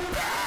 Bang!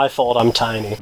My fault I'm tiny.